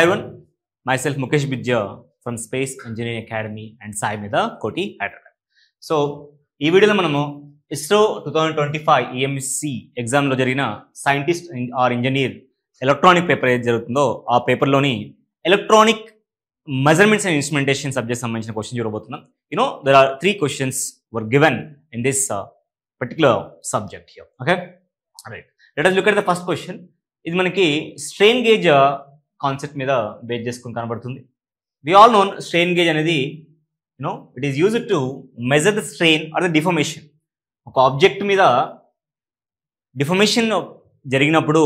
Hi myself Mukesh Bidja from space engineering academy and Sai మీద Koti Hyderabad so ఈ వీడియోలో మనము ISRO two thousand twenty five EMC ఎగ్జామ్లో జరిగిన scientist or engineer electronic paper ఏది జరుగుతుందో ఆ పేపర్లోని electronic measurements and instrumentation subject సంబంధించిన క్వశ్చన్ చూడబోతున్నాం. You know there are three questions were given in this particular subject here okay right let us look at the first question ఇది మనకి strain gauge concept మీద base చేసుకుని కనబడుతుంది. We all know strain gauge అనేది you know it is used to measure the strain or the deformation ఒక object మీద deformation జరిగినప్పుడు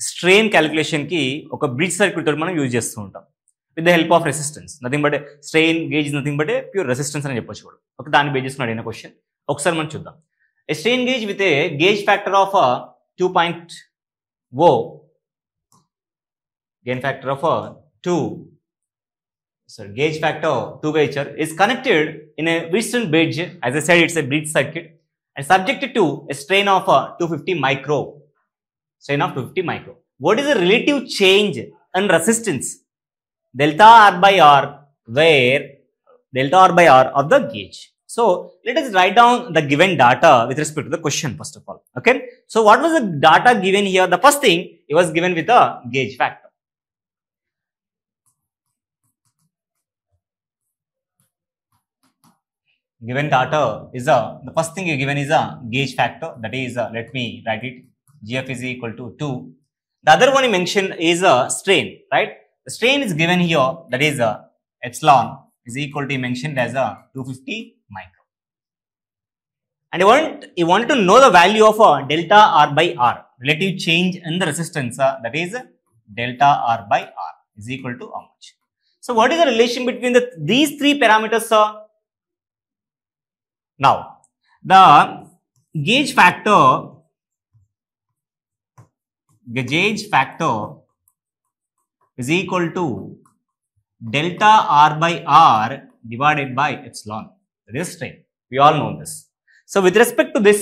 strain క్యాలిక్యులేషన్కి ఒక బ్రిడ్జ్ సర్క్యూట్ తోటి మనం యూజ్ చేస్తూ ఉంటాం. With the help of resistance nothing but strain gauge nothing but pure resistance అని చెప్పొచ్చు కూడా ఒక దాన్ని బేస్ చేసుకుని అడిగిన క్వశ్చన్ ఒకసారి మనం చూద్దాం. A strain gauge with a gauge factor of two point O gain factor of a 2 sorry gauge factor 2 gauge is connected in a Wheatstone bridge. As I said it's a bridge circuit. And subjected to a strain of uh, 250 micro. Strain of 250 micro. What is the relative change in resistance? Delta r by r where delta r by r of the gauge. So let us write down the given data with respect to the question first of all. Okay? So what was the data given here? The first thing it was given with a gauge factor given data is a the first thing you given is a gauge factor. That is a, let me write it. Gf is equal to 2 the other one you mentioned is a strain right? The strain is given here that is a epsilon is equal to mentioned as a 250 micro. And you want you want to know the value of a delta r by r relative change in the resistance uh, that is delta r by r is equal to how much? So what is the relation between the these three parameters uh, now, the gauge factor, the gauge factor is equal to delta r by r divided by epsilon. That is strain. We all know this. So, with respect to this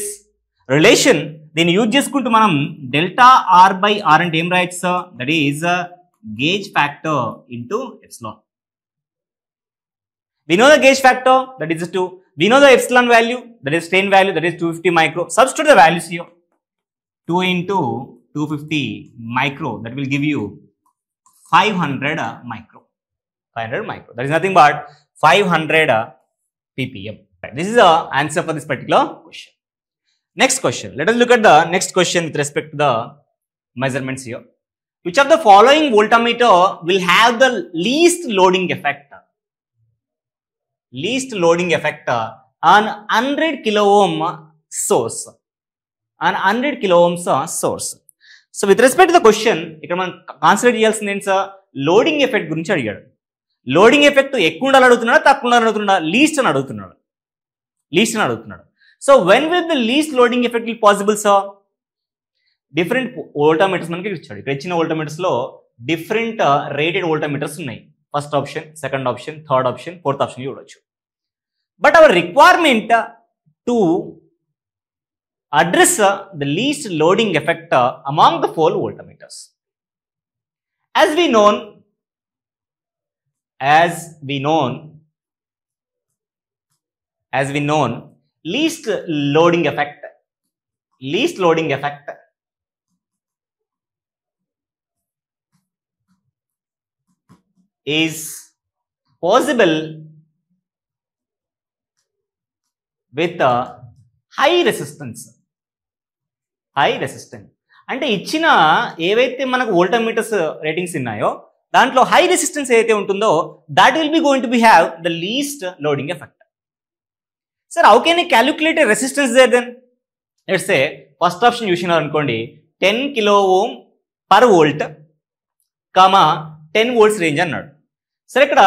relation, then use చేసుకుంటూ మనం delta r by r అంటే ఏం రాయొచ్చు sir that is gauge factor into epsilon. We know the gauge factor that is 2. We know the epsilon value that is strain value that is 250 micro. Substitute the values here. 2 into 250 micro that will give you 500 uh, micro. 500 micro. That is nothing but 500 uh, ppm. Right. This is the answer for this particular question. Next question. Let us look at the next question with respect to the measurements here. Which of the following voltmeter will have the least loading effect? Least loading effect on 100 kilo ohm source. On 100 kilo ohms source. So with respect the question ఇక్కడ మనం consider చేయాల్సింది ఏంటి sir loading effect గురించి అడిగాడు. Loading effect ఎక్కువ ఉండాలని అడుగుతున్నాడా తక్కువ ఉండాలని అడుగుతున్నాడా? లీస్ట్ అని అడుగుతున్నాడు. లీస్ట్ అని అడుగుతున్నాడు. So when with the least loading effect possible sir different voltmeters మనకి ఇచ్చాడు. ఇక్కడ ఇచ్చిన ఓల్టామీటర్స్లో డిఫరెంట్ రేటెడ్ ఓల్టామీటర్స్ ఉన్నాయి. first option, second option, third option, fourth option you would But our requirement to address the least loading effect among the four voltmeters. As we known, as we known, as we known, least loading effect, least loading effect is possible with a high resistance. High resistance అంటే ఇచ్చిన ఏవైతే మనకు వోల్టమీటర్స్ ratings ఉన్నాయో దాంట్లో high resistance ఏదైతే ఉంటుందో that will be going to be have the least loading effect sir how can calculate resistance there then it's a first option చూసినారు అనుకోండి ten kilo ohm per volt comma ten volts range అన్నాడు. సరే ఇక్కడ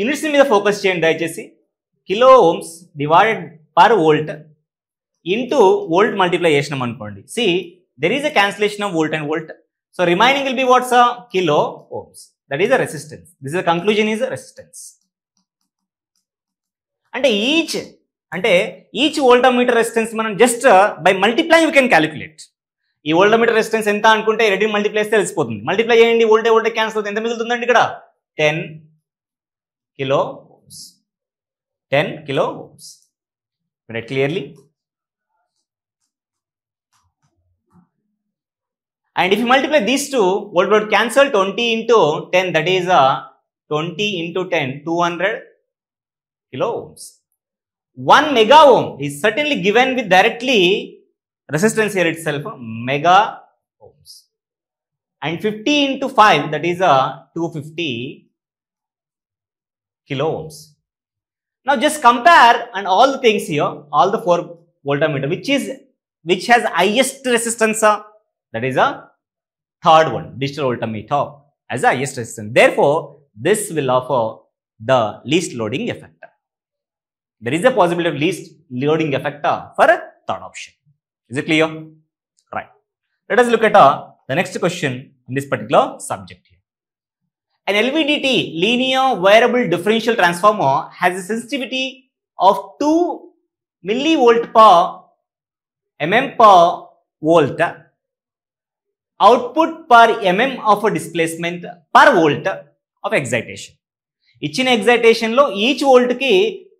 units మీద focus చేయండి దయచేసి. Kilo ohms divided per volt into volt multiply చేసినాం అనుకోండి. See there is a cancellation of volt and volt so remaining will be what's kilo ohms that is a resistance this is conclusion is resistance అంటే each అంటే each voltmeter resistance మనం just by multiply you can calculate ఈ voltmeter resistance ఎంత అనుకుంటే ready multiply చేస్తే తెలిసిపోతుంది. Multiply చేయండి వోల్టే వోల్టే cancel అవుతుంది. ఎంత మిగులుతుందండి ఇక్కడ? Ten kilo ohms 10 kilo ohms read it clearly. And if you multiply these two what would cancel 20 into 10 that is a 20 into 10 200 kilo ohms 1 mega ohm is certainly given with directly resistance here itself mega ohms. And 50 into 5 that is uh, a 250 kilo ohms. Now just compare and all the things here, all the four voltmeter, which is which has highest resistance, uh, that is a third one, digital voltmeter as the highest resistance. Therefore, this will offer the least loading effect. There is a possibility of least loading effect for a third option. Is it clear? Right. Let us look at uh, the next question in this particular subject. An LVDT linear variable differential transformer has a sensitivity of 2 millivolt per mm per volt. Output per mm of displacement per volt of excitation ఇచ్చిన ఎగ్జైటేషన్లో each వోల్ట్కి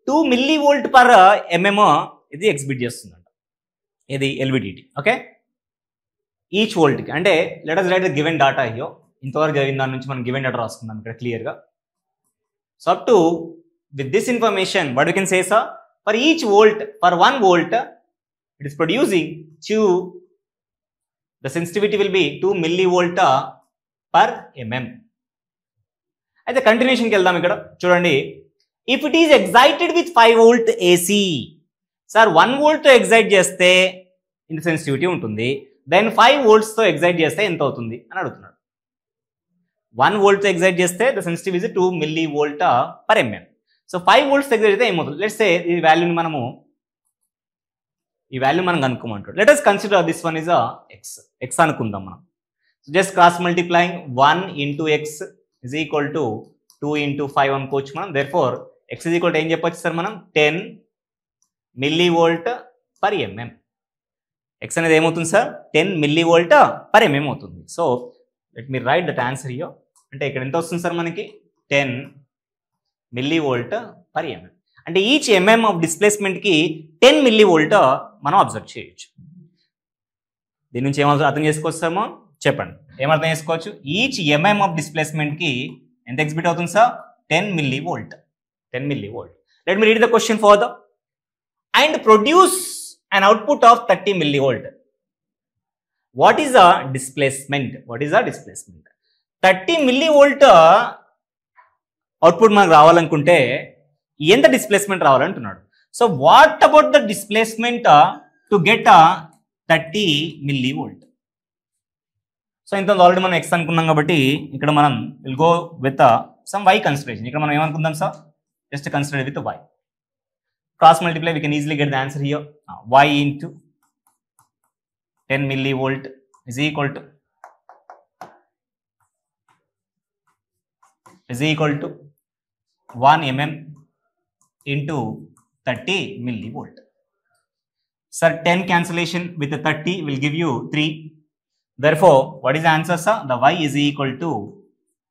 two milli volt per MM ఇది exhibit చేస్తుందంట. ఇది LVDT okay each వోల్ట్కి. అంటే let's right given data అయ్యో ఇంతవరకు జరిగిన దాని నుంచి మనం గివెన్ డాటా రాసుకుందాం ఇక్కడ క్లియర్గా so up to with this information what you can సేసా sir for each volt for one volt it is producing two the sensitivity will be 2 millivolt per mm. అయితే కంటిన్యూషన్కి వెళ్దాం ఇక్కడ. చూడండి. If it is excited with five volt AC sir one వోల్ట్తో excite చేస్తే ఇంత sensitivity ఉంటుంది. Than five వోల్ట్స్తో excite చేస్తే ఎంత అవుతుంది? అని అడుగుతున్నాడు. వన్ వోల్ట్తో ఎగ్జైట్ చేస్తే the sensitive is two millivolt per mm so five volts excite అయితే ఏమవుతుంది లెట్స్ ఈ వాల్యూని మనము ఈ వాల్యూ మనం కనుక్కోమంటాడు let us consider this one is X X అనుకుందాం మనం. Just cross multiplying one into X is equal to two into five అనుకోవచ్చు మనం. There four X is equal to ఏం చెప్పొచ్చు సార్ మనం? Ten milli volt per mm X అనేది ఏమవుతుంది sir? Ten milli volt per MM అవుతుంది. So let me write that answer యో అంటే ఇక్కడ ఎంత వస్తుంది సార్ మనకి? Ten milli volt per MM అంటే ఈచ్ ఎంఎం ఆఫ్ డిస్ప్లేస్మెంట్కి టెన్ మిల్లీ వోల్ట్ మనం అబ్జర్వ్ చేయొచ్చు. దీని నుంచి ఏమో అర్థం చేసుకోవచ్చామో చెప్పండి. ఏమర్థం చేసుకోవచ్చు? ఈచ్ ఎంఎం ఆఫ్ డిస్ప్లేస్మెంట్కి ఎంత ఎగ్జిబిట్ అవుతుంది sir? Ten millivolt ten millivolt let me read the question for the and produce and output of thirty millivolt what is the displacement what is the displacement thirty millivolt output మనకు రావాలనుకుంటే ఎంత displacement రావాలంటున్నాడు. So what about the displacement to get thirty millivolt? So ఇంత already మనం X అనుకున్నాం కాబట్టి ఇక్కడ మనం will go with some Y consideration ఇక్కడ మనం ఏమనుకుందాం sir? Just consider with Y cross multiply we can easily get the answer here Y into ten millivolt is equal is equal to 1 mm into 30 millivolt. Sir, 10 cancellation with the 30 will give you 3. Therefore, what is the answer, sir? The y is equal to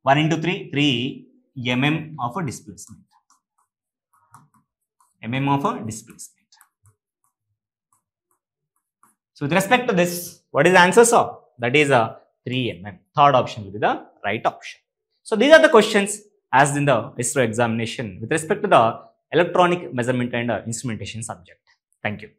1 into 3, 3 mm of a displacement. mm of a displacement. So, with respect to this, what is the answer, sir? That is a 3 mm. Third option will be the right option. So, these are the questions asked in the ISRO examination with respect to the electronic measurement and instrumentation subject. Thank you.